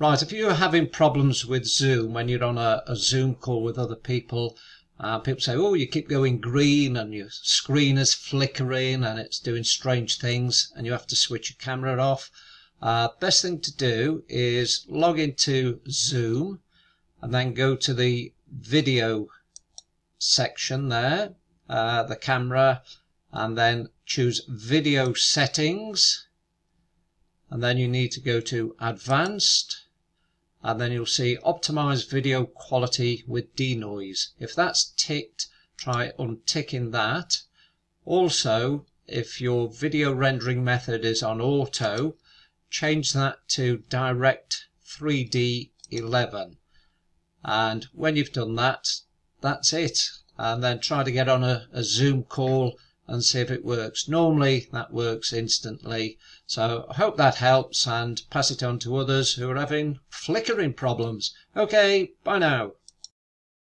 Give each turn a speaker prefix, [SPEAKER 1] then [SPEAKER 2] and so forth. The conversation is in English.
[SPEAKER 1] Right, if you're having problems with Zoom when you're on a, a Zoom call with other people, uh, people say, oh, you keep going green and your screen is flickering and it's doing strange things and you have to switch your camera off. Uh, best thing to do is log into Zoom and then go to the video section there, uh, the camera, and then choose video settings. And then you need to go to advanced and then you'll see optimize video quality with denoise. If that's ticked, try unticking that. Also, if your video rendering method is on auto, change that to direct 3D 11. And when you've done that, that's it. And then try to get on a, a Zoom call and see if it works. Normally that works instantly. So I hope that helps and pass it on to others who are having flickering problems. Okay, bye now.